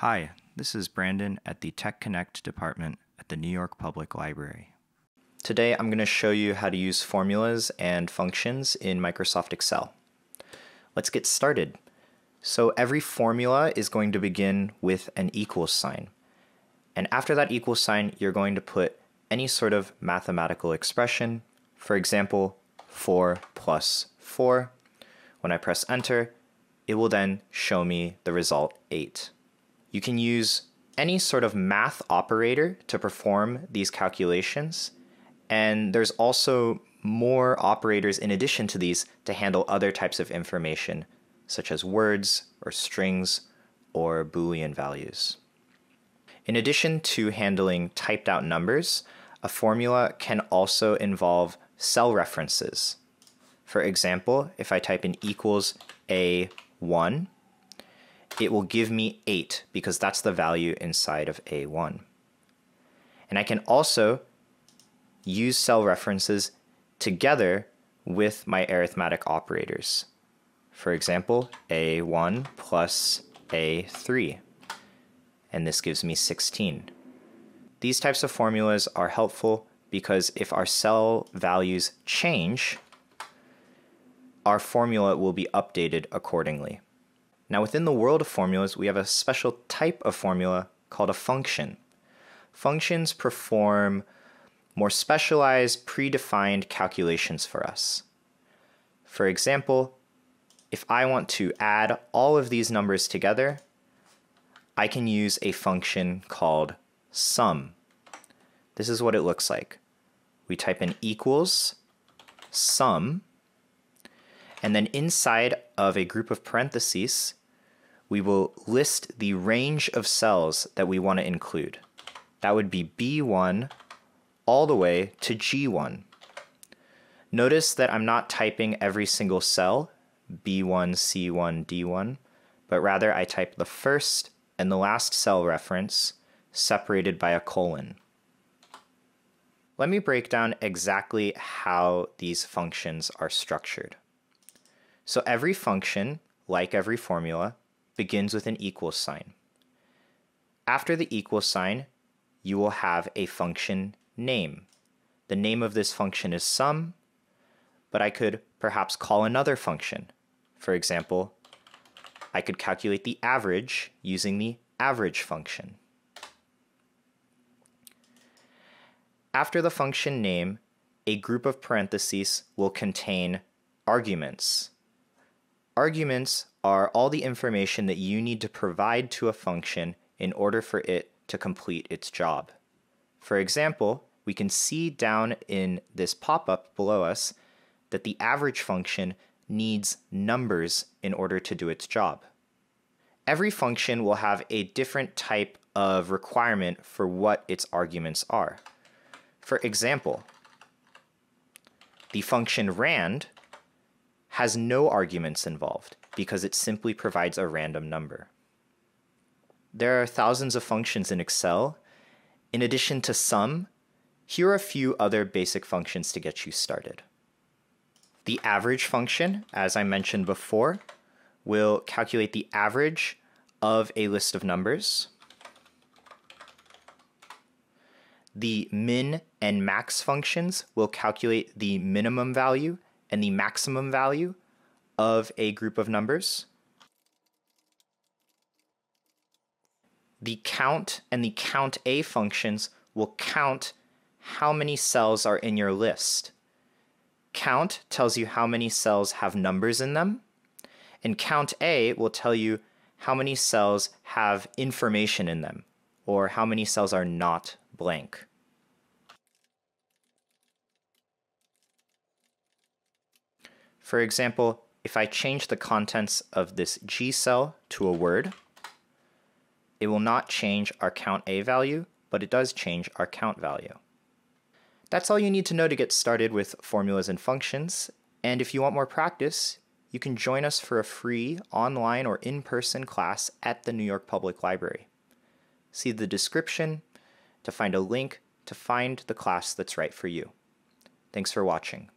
Hi, this is Brandon at the Tech Connect department at the New York Public Library. Today I'm going to show you how to use formulas and functions in Microsoft Excel. Let's get started. So every formula is going to begin with an equals sign. And after that equals sign, you're going to put any sort of mathematical expression. For example, 4 plus 4. When I press enter, it will then show me the result 8. You can use any sort of math operator to perform these calculations. And there's also more operators in addition to these to handle other types of information, such as words or strings or Boolean values. In addition to handling typed out numbers, a formula can also involve cell references. For example, if I type in equals A1, it will give me 8 because that's the value inside of A1. And I can also use cell references together with my arithmetic operators. For example, A1 plus A3, and this gives me 16. These types of formulas are helpful because if our cell values change, our formula will be updated accordingly. Now within the world of formulas, we have a special type of formula called a function. Functions perform more specialized, predefined calculations for us. For example, if I want to add all of these numbers together, I can use a function called sum. This is what it looks like. We type in equals sum, and then inside of a group of parentheses, we will list the range of cells that we want to include. That would be B1 all the way to G1. Notice that I'm not typing every single cell, B1, C1, D1, but rather I type the first and the last cell reference separated by a colon. Let me break down exactly how these functions are structured. So every function, like every formula, begins with an equal sign. After the equal sign, you will have a function name. The name of this function is sum, but I could perhaps call another function. For example, I could calculate the average using the average function. After the function name, a group of parentheses will contain arguments. Arguments are all the information that you need to provide to a function in order for it to complete its job. For example, we can see down in this pop-up below us that the average function needs numbers in order to do its job. Every function will have a different type of requirement for what its arguments are. For example, the function rand has no arguments involved because it simply provides a random number. There are thousands of functions in Excel. In addition to sum, here are a few other basic functions to get you started. The average function, as I mentioned before, will calculate the average of a list of numbers. The min and max functions will calculate the minimum value and the maximum value of a group of numbers. The count and the count a functions will count how many cells are in your list. Count tells you how many cells have numbers in them, and count A will tell you how many cells have information in them, or how many cells are not blank. For example, if I change the contents of this G cell to a word, it will not change our count A value, but it does change our count value. That's all you need to know to get started with formulas and functions, and if you want more practice, you can join us for a free online or in-person class at the New York Public Library. See the description to find a link to find the class that's right for you. Thanks for watching.